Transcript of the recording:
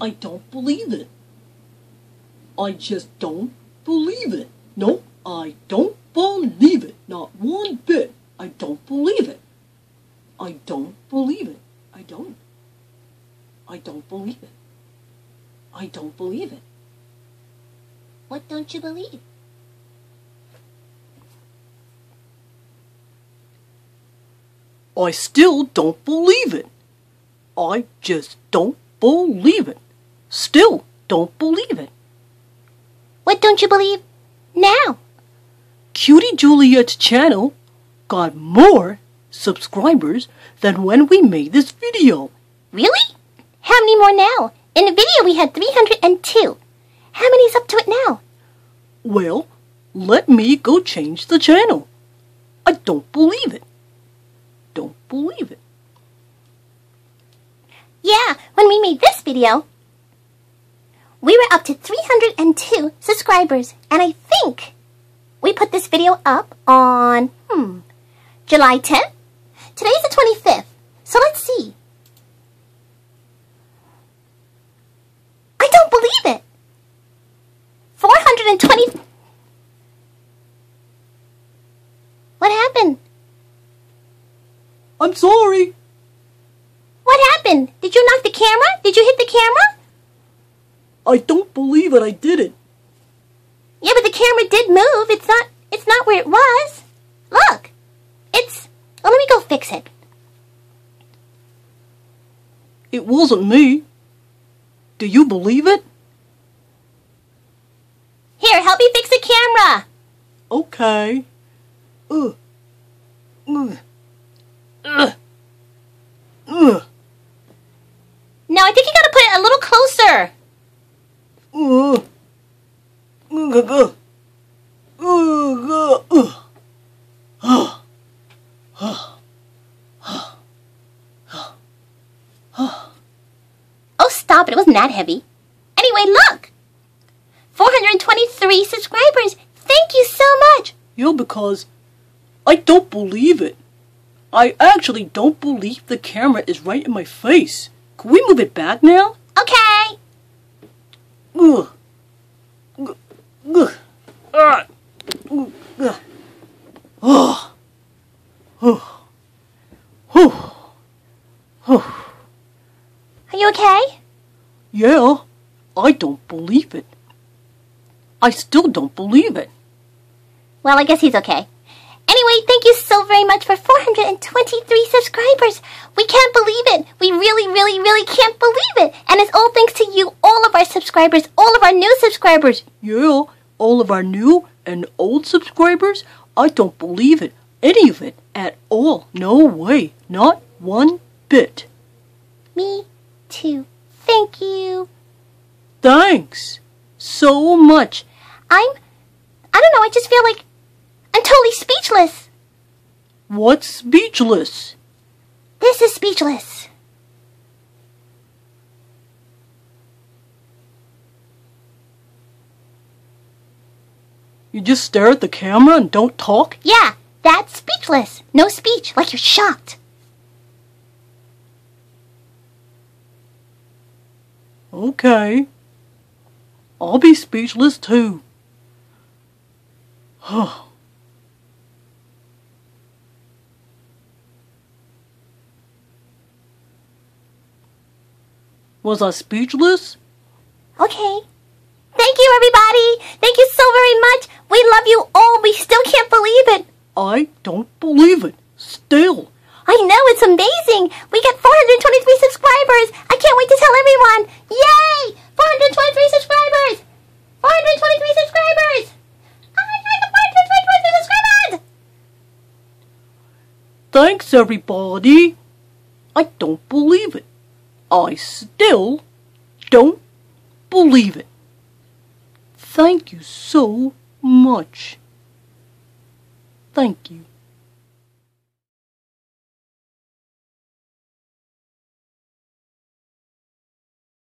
I don't believe it. I just don't believe it. No, I don't believe it. Not one bit. I don't believe it. I don't believe it. I don't. I don't believe it. I don't believe it. What don't you believe? I still don't believe it. I just don't believe it. Still don't believe it. What don't you believe now? Cutie Juliet's channel got more subscribers than when we made this video. Really? How many more now? In the video we had 302. How many's up to it now? Well, let me go change the channel. I don't believe it. Don't believe it. Yeah, when we made this video, up to 302 subscribers, and I think we put this video up on, hmm, July 10th? Today's the 25th, so let's see. I don't believe it! 420... What happened? I'm sorry. What happened? Did you knock the camera? Did you hit the camera? I don't believe it. I did it. Yeah, but the camera did move. It's not it's not where it was. Look. It's Oh, let me go fix it. It wasn't me. Do you believe it? Here, help me fix the camera. Okay. Ugh. Ugh. Ugh. Ugh. No, I think you gotta put it a little closer. Ugh. Ugh. Ugh. Ugh. Ugh. Ugh. Oh, stop it. Wasn't that heavy. Anyway, look. 423 subscribers. Thank you so much. You know, because I don't believe it. I actually don't believe the camera is right in my face. Can we move it back now? Okay. Ugh. Ugh. Ugh. Ah. Ugh. Ugh. Oh. Oh. Oh. Oh. Are you okay? Yeah, I don't believe it. I still don't believe it. Well, I guess he's okay. Anyway, thank you so very much for 423 subscribers. We can't believe it. We really, really, really can't believe it. And it's all thanks to you, all of our subscribers, all of our new subscribers. Yeah, all of our new and old subscribers, I don't believe it. Any of it at all. No way. Not one bit. Me too. Thank you. Thanks so much. I'm, I don't know, I just feel like I'm totally speechless. What's speechless? This is speechless. You just stare at the camera and don't talk? Yeah, that's speechless. No speech, like you're shocked. Okay. I'll be speechless too. Was I speechless? Okay. Thank you, everybody. Thank you so very much. We love you all. We still can't believe it. I don't believe it. Still. I know, it's amazing. We got 423 subscribers. I can't wait to tell everyone. Yay! 423 subscribers. 423 subscribers. Oh my God, 423 subscribers. Thanks, everybody. I don't believe it. I still don't believe it. Thank you so much. Thank you.